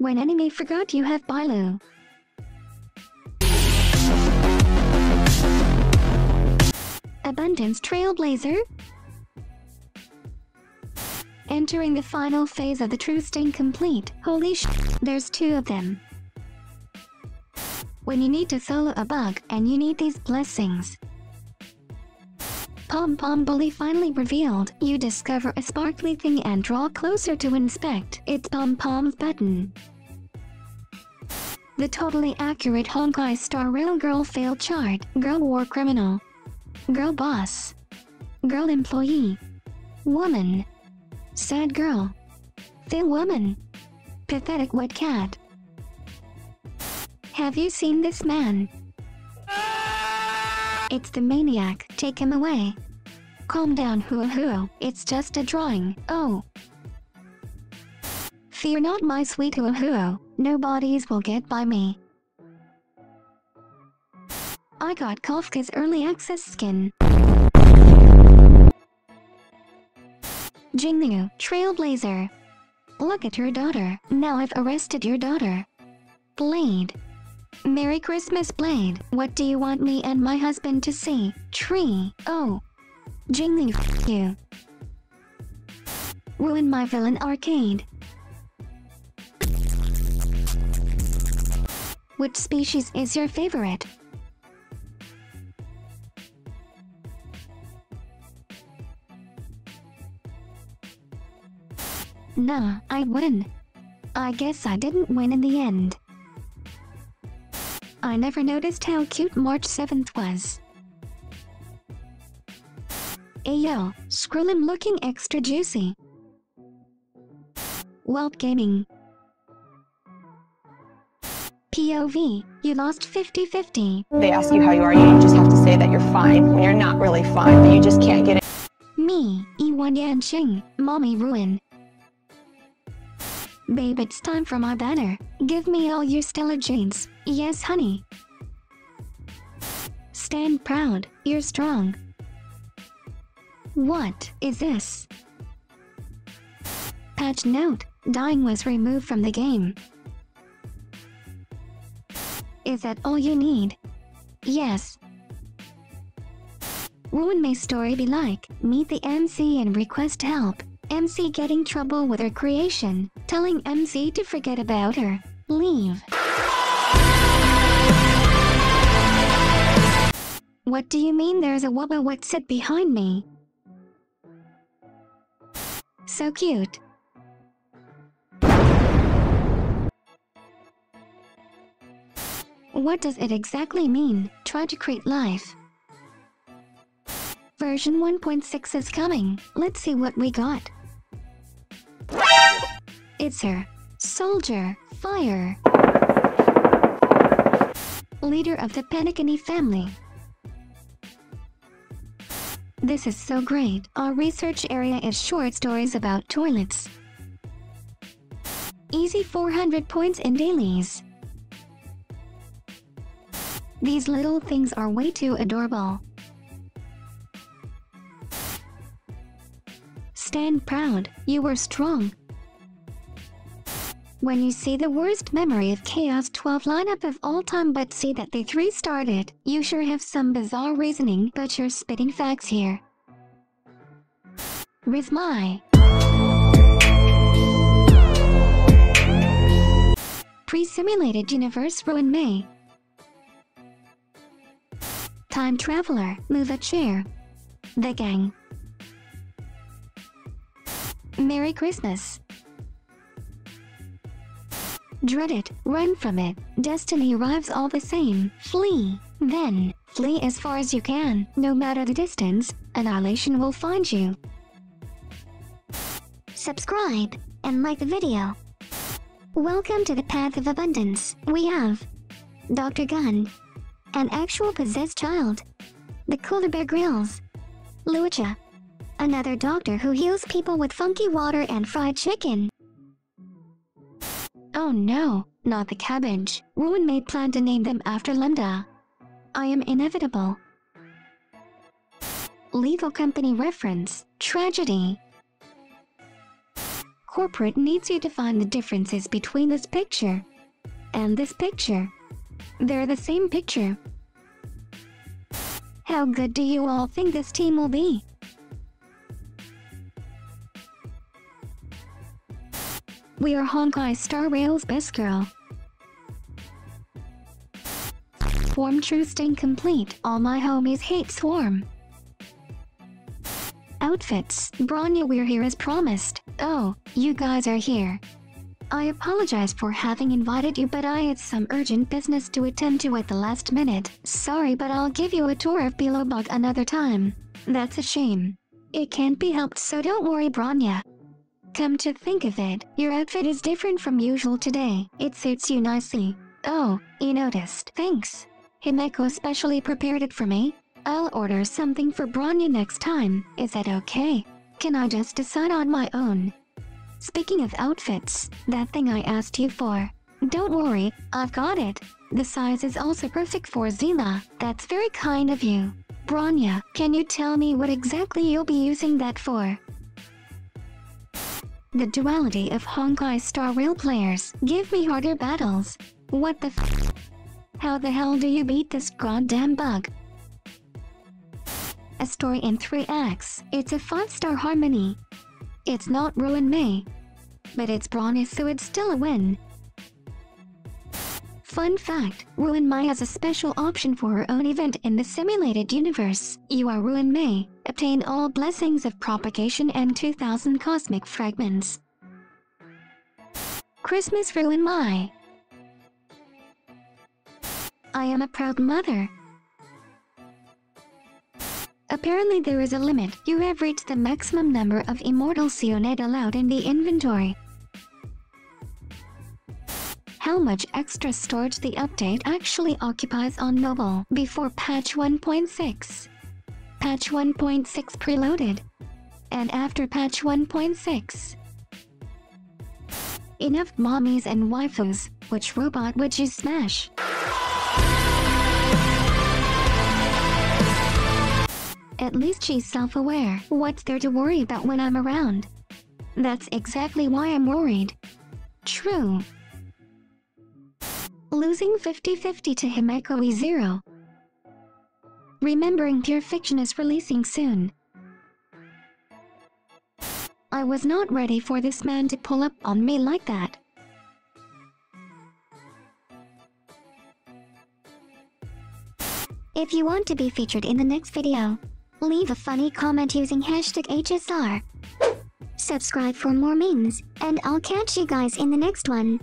When enemy forgot you have Bailu. Abundance Trailblazer. Entering the final phase of the True Sting complete. Holy sh! There's two of them. When you need to solo a bug and you need these blessings. Pom Pom Bully finally revealed, you discover a sparkly thing and draw closer to inspect. It's Pom Pom's button. The totally accurate Honkai Star Rail Girl Fail Chart, Girl War Criminal, Girl Boss, Girl Employee, Woman, Sad Girl, Thin Woman, Pathetic Wet Cat. Have you seen this man? It's the maniac, take him away. Calm down Huohuo, it's just a drawing, oh. Fear not my sweet hoo, no bodies will get by me. I got Kafka's early access skin. Jingnu, Trailblazer. Look at your daughter, now I've arrested your daughter. Blade. Merry Christmas, Blade. What do you want me and my husband to see? Tree. Oh. Jingli, f you. Ruin my villain arcade. Which species is your favorite? Nah, I wouldn't. I guess I didn't win in the end. I never noticed how cute March 7th was. Ayo, Skrillin looking extra juicy. Whelp Gaming. POV, you lost 50-50. They ask you how you are, you just have to say that you're fine when you're not really fine, but you just can't get it. Me, Iwan Yanqing, Mommy Ruin. Babe, it's time for my banner. Give me all your Stellar Jades. Yes, honey. Stand proud. You're strong. What is this? Patch note. Dying was removed from the game. Is that all you need? Yes. Ruan Mei story be like, meet the MC and request help. MC getting trouble with her creation, telling MC to forget about her. Leave. What do you mean there's a Wubba Wetsit behind me? So cute. What does it exactly mean, try to create life? Version 1.6 is coming, let's see what we got. It's her. Soldier. Fire. Leader of the Penacony family. This is so great. Our research area is short stories about toilets. Easy 400 points in dailies. These little things are way too adorable. Stand proud, you were strong. When you see the worst memory of Chaos 12 lineup of all time but see that they 3 started, you sure have some bizarre reasoning but you're spitting facts here. Rizmai. Pre-simulated universe Ruan Mei. Time Traveler, move a chair. The Gang. Merry Christmas. Dread it, run from it. Destiny arrives all the same. Flee. Then, flee as far as you can. No matter the distance, annihilation will find you. Subscribe and like the video. Welcome to the Path of Abundance. We have Dr. Gun, an actual possessed child, the Cooler Bear Grylls, Luocha, another doctor who heals people with funky water and fried chicken. Oh no, not the cabbage. Ruin made plan to name them after Lambda. I am inevitable. Legal company reference. Tragedy. corporate needs you to find the differences between this picture and this picture. They're the same picture. How good do you all think this team will be? We are Honkai Star Rail's best girl. Swarm True Sting complete, All my homies hate Swarm. Outfits. Bronya we're here as promised. Oh, you guys are here. I apologize for having invited you but I had some urgent business to attend to at the last minute. Sorry but I'll give you a tour of Belobog another time. That's a shame. It can't be helped so don't worry Bronya. Come to think of it, your outfit is different from usual today. It suits you nicely. Oh, you noticed. Thanks. Himeko specially prepared it for me. I'll order something for Bronya next time. Is that okay? Can I just decide on my own? Speaking of outfits, that thing I asked you for. Don't worry, I've got it. The size is also perfect for Seele. That's very kind of you. Bronya, can you tell me what exactly you'll be using that for? The duality of Honkai Star Rail players. Give me harder battles. What the f- How the hell do you beat this goddamn bug? A story in three acts. It's a five-star harmony. It's not Ruan Mei. But it's Bronya so it's still a win. Fun fact, Ruan Mei has a special option for her own event in the simulated universe. You are Ruan Mei. Obtain all blessings of propagation and 2000 cosmic fragments. Christmas Ruan Mei. I am a proud mother. Apparently there is a limit. You have reached the maximum number of Immortal Scions allowed in the inventory. How much extra storage the update actually occupies on mobile before patch 1.6. Patch 1.6 preloaded. And after patch 1.6. Enough mommies and waifus. Which robot would you smash? At least she's self-aware. What's there to worry about when I'm around? That's exactly why I'm worried. True. Losing 50-50 to Himeko E0. Remembering Pure Fiction is releasing soon. I was not ready for this man to pull up on me like that. If you want to be featured in the next video, leave a funny comment using hashtag HSR. Subscribe for more memes, and I'll catch you guys in the next one.